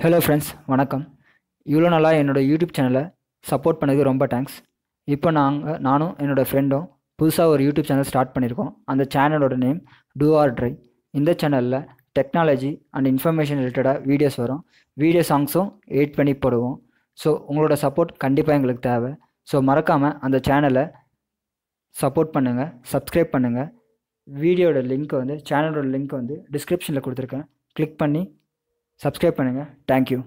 Hello friends வணக்கம். இவ்வளோ நாளாக என்னோடய யூடியூப் சேனலை சப்போர்ட் பண்ணதுக்கு ரொம்ப தேங்க்ஸ் இப்போ நாங்கள் நானும் என்னோடய ஃப்ரெண்டும் புதுசாக ஒரு யூடியூப் சேனல் ஸ்டார்ட் பண்ணியிருக்கோம் அந்த சேனலோட நேம் டூ ஆர் ட்ரை இந்த சேனலில் டெக்னாலஜி அண்ட் இன்ஃபர்மேஷன் ரிலேட்டடாக வீடியோஸ் வரும். வீடியோ சாங்ஸும் எடிட் பண்ணி போடுவோம். ஸோ உங்களோட சப்போர்ட் கண்டிப்பாக எங்களுக்கு தேவை. ஸோ மறக்காமல் அந்த சேனலை சப்போர்ட் பண்ணுங்கள் சப்ஸ்கிரைப் பண்ணுங்கள் வீடியோட லிங்க் வந்து சேனலோட லிங்க் வந்து டிஸ்கிரிப்ஷனில் கொடுத்துருக்கேன். கிளிக் பண்ணி சப்ஸ்கிரைப் பண்ணுங்கள் தேங்க்யூ